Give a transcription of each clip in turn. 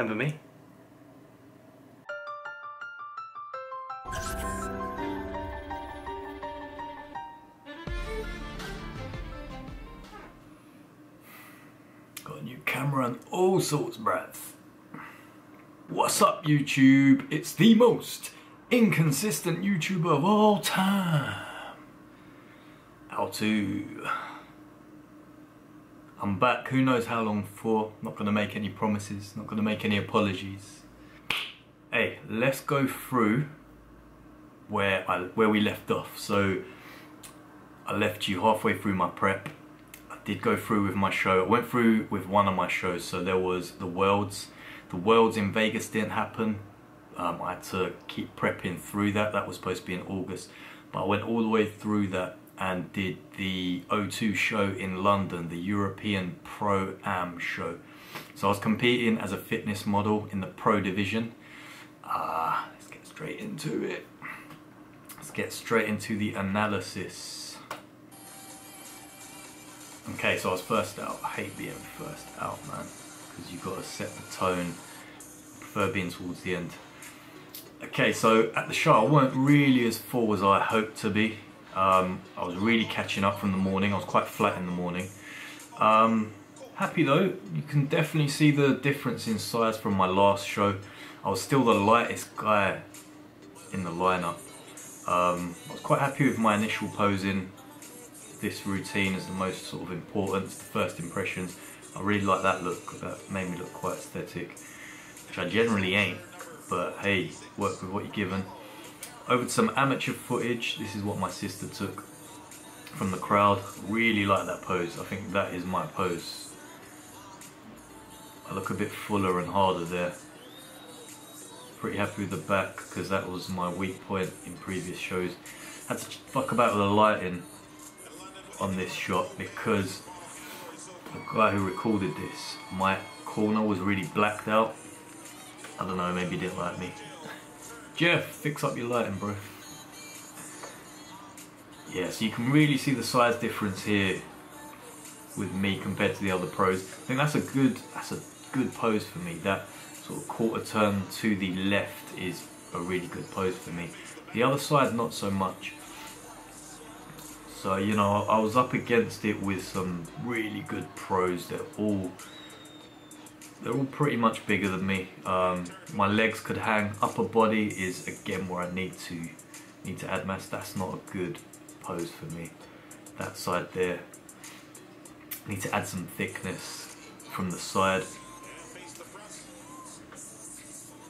Remember me? Got a new camera and all sorts, bruv. What's up, YouTube? It's the most inconsistent YouTuber of all time. How to. I'm back, who knows how long for. Not gonna make any promises, not gonna make any apologies. Hey, let's go through where I where we left off. So I left you halfway through my prep. I did go through with my show. I went through with one of my shows. So there was the Worlds. The Worlds in Vegas didn't happen. Um, I had to keep prepping through that. That was supposed to be in August. But I went all the way through that and did the O2 show in London, the European Pro Am show. So I was competing as a fitness model in the pro division. Ah, let's get straight into it. Let's get straight into the analysis. Okay, so I was first out. I hate being first out, man, because you've got to set the tone. I prefer being towards the end. Okay, so at the show, I weren't really as full as I hoped to be. Um, I was really catching up from the morning. I was quite flat in the morning. Um, happy though. You can definitely see the difference in size from my last show. I was still the lightest guy in the lineup. Um, I was quite happy with my initial posing. This routine is the most sort of important. The first impressions. I really like that look. That made me look quite aesthetic, which I generally ain't. But hey, work with what you're given. Over to some amateur footage. This is what my sister took from the crowd. Really like that pose. I think that is my pose. I look a bit fuller and harder there. Pretty happy with the back because that was my weak point in previous shows. Had to fuck about with the lighting on this shot because the guy who recorded this, my corner was really blacked out. I don't know, maybe he didn't like me. Jeff, fix up your lighting, bro. Yeah, so you can really see the size difference here with me compared to the other pros. I think that's a good that's a good pose for me. That sort of quarter turn to the left is a really good pose for me. The other side not so much. So you know I was up against it with some really good pros. They're all they're all pretty much bigger than me. Um, my legs could hang. Upper body is again where I need to need to add mass. That's not a good pose for me. That side there. Need to add some thickness from the side.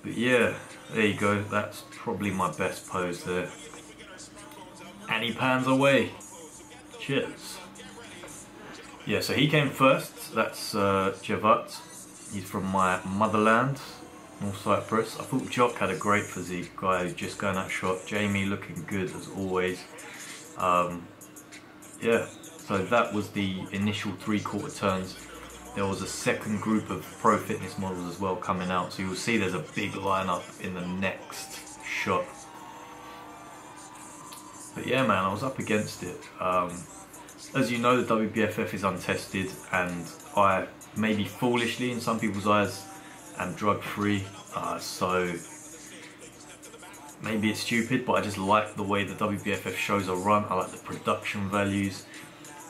But yeah, there you go. That's probably my best pose there. And he pans away. Cheers. Yeah, so he came first. That's uh, Javat. He's from my motherland, North Cyprus. I thought Jock had a great physique, guy just going that shot. Jamie looking good as always. Um, yeah, so that was the initial three quarter turns. There was a second group of pro fitness models as well coming out. So you'll see there's a big lineup in the next shot. But yeah, man, I was up against it. Um, as you know, the WBFF is untested, and I, maybe foolishly in some people's eyes, am drug free. Uh, so maybe it's stupid, but I just like the way the WBFF shows are run. I like the production values,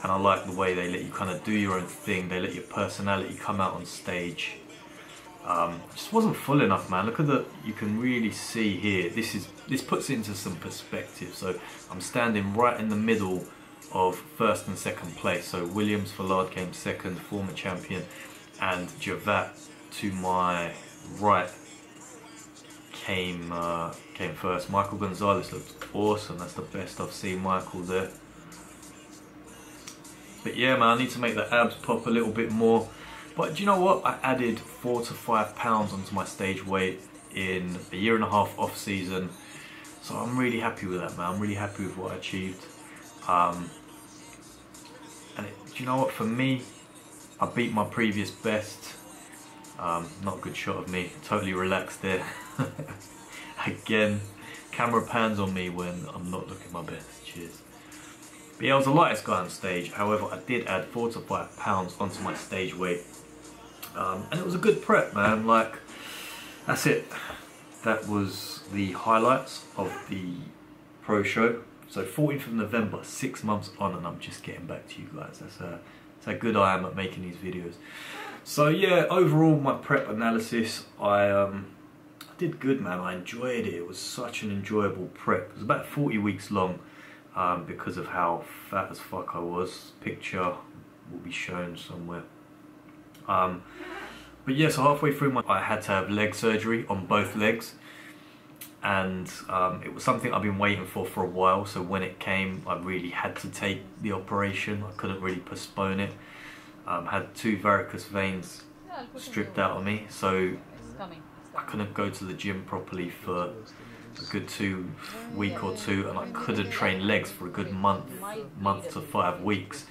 and I like the way they let you kind of do your own thing. They let your personality come out on stage. Um, just wasn't full enough, man. Look at the, you can really see here. This is this puts into some perspective. So I'm standing right in the middle of first and second place. So Williams Fallard came second, former champion, and Javat to my right came uh, came first. Michael Gonzalez looked awesome. That's the best I've seen Michael there. But yeah, man, I need to make the abs pop a little bit more. But do you know what? I added four to five pounds onto my stage weight in a year and a half off season. So I'm really happy with that, man. I'm really happy with what I achieved. Um, and it, do you know what? For me, I beat my previous best. Um, not a good shot of me. Totally relaxed there. Again, camera pans on me when I'm not looking my best. Cheers. But yeah, I was the lightest guy on stage. However, I did add four to five pounds onto my stage weight. Um, and it was a good prep, man. Like, that's it. That was the highlights of the pro show. So 14th of November, six months on, and I'm just getting back to you guys. That's, that's how good I am at making these videos. So yeah, overall my prep analysis, I um, did good man, I enjoyed it. It was such an enjoyable prep. It was about 40 weeks long um, because of how fat as fuck I was. Picture will be shown somewhere. Um, but yeah, so halfway through my, I had to have leg surgery on both legs and um, it was something I've been waiting for for a while so when it came I really had to take the operation. I couldn't really postpone it. Um, had two varicose veins stripped out of me so I couldn't go to the gym properly for a good two week or two and I couldn't train legs for a good month month to five weeks.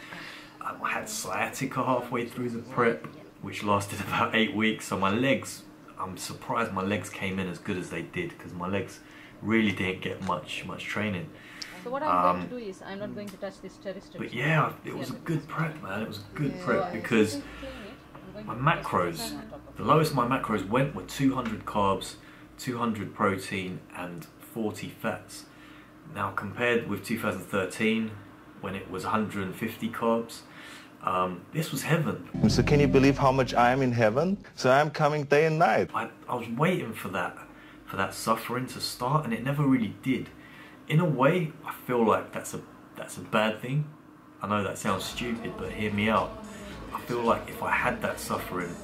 Um, I had sciatica halfway through the prep which lasted about eight weeks so my legs I'm surprised my legs came in as good as they did because my legs really didn't get much much training. So what I'm um, going to do is I'm not going to touch this But yeah, it was a good prep, man. It was a good yeah. prep because my macros, the lowest my macros went were 200 carbs, 200 protein, and 40 fats. Now compared with 2013, when it was 150 carbs, um, this was heaven. So can you believe how much I am in heaven? So I'm coming day and night. I, I was waiting for that, for that suffering to start, and it never really did. In a way, I feel like that's a that's a bad thing. I know that sounds stupid, but hear me out. I feel like if I had that suffering,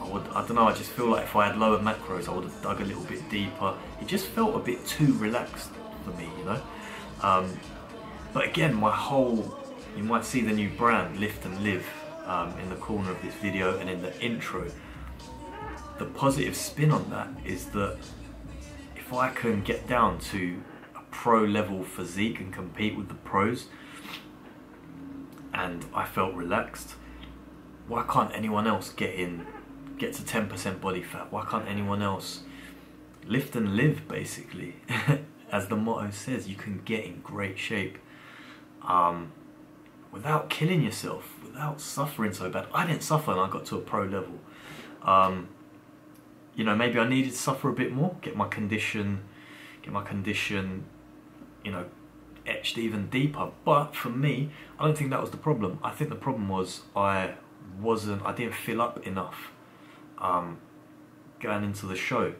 I would. I don't know. I just feel like if I had lower macros, I would have dug a little bit deeper. It just felt a bit too relaxed for me, you know. Um, but again, my whole you might see the new brand, Lift and Live, um, in the corner of this video and in the intro. The positive spin on that is that if I can get down to a pro level physique and compete with the pros, and I felt relaxed, why can't anyone else get in, get to 10% body fat? Why can't anyone else lift and live basically? As the motto says, you can get in great shape. Um, without killing yourself, without suffering so bad. I didn't suffer and I got to a pro level. Um, you know, maybe I needed to suffer a bit more, get my condition, get my condition, you know, etched even deeper. But for me, I don't think that was the problem. I think the problem was I wasn't, I didn't fill up enough um, going into the show.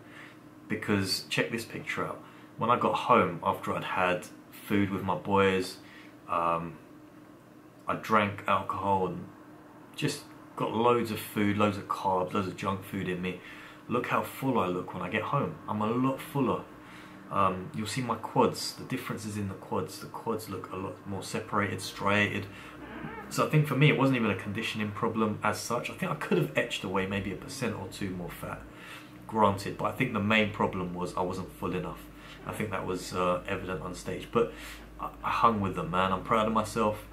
Because check this picture out. When I got home after I'd had food with my boys, um, I drank alcohol and just got loads of food, loads of carbs, loads of junk food in me. Look how full I look when I get home. I'm a lot fuller. Um, you'll see my quads, the difference is in the quads. The quads look a lot more separated, striated. So I think for me it wasn't even a conditioning problem as such. I think I could have etched away maybe a percent or two more fat, granted. But I think the main problem was I wasn't full enough. I think that was uh, evident on stage. But I, I hung with them, man. I'm proud of myself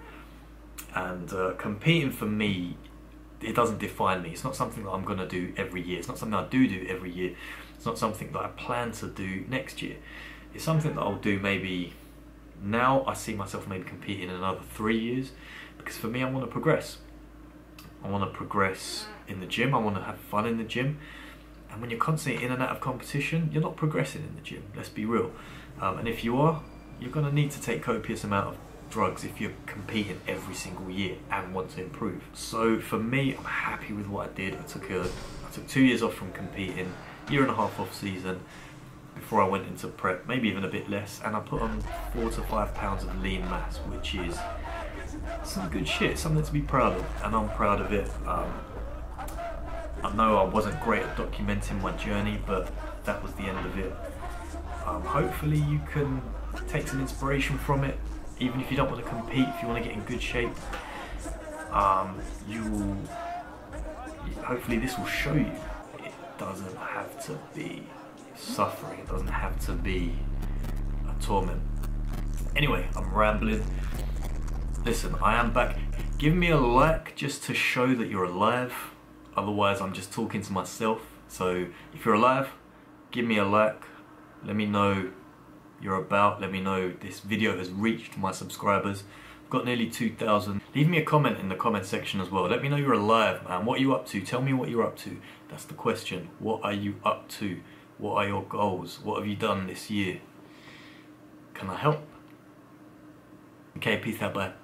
and uh, competing for me it doesn't define me. It's not something that I'm gonna do every year. It's not something I do do every year. It's not something that I plan to do next year. It's something that I'll do maybe now I see myself maybe competing in another three years because for me I want to progress. I want to progress in the gym. I want to have fun in the gym. And when you're constantly in and out of competition you're not progressing in the gym. Let's be real. Um, and if you are you're going to need to take copious amount of drugs if you're competing every single year and want to improve. So for me, I'm happy with what I did. I took a, I took two years off from competing, year and a half off season before I went into prep, maybe even a bit less, and I put on four to five pounds of lean mass, which is some good shit, something to be proud of, and I'm proud of it. Um, I know I wasn't great at documenting my journey, but that was the end of it. Um, hopefully you can take some inspiration from it even if you don't want to compete, if you want to get in good shape, um, you hopefully this will show you it doesn't have to be suffering, it doesn't have to be a torment. Anyway, I'm rambling. Listen, I am back. Give me a like just to show that you're alive. Otherwise, I'm just talking to myself. So if you're alive, give me a like. Let me know you're about. Let me know this video has reached my subscribers. I've got nearly 2,000. Leave me a comment in the comment section as well. Let me know you're alive, man. What are you up to? Tell me what you're up to. That's the question. What are you up to? What are your goals? What have you done this year? Can I help? Okay, peace out, bye.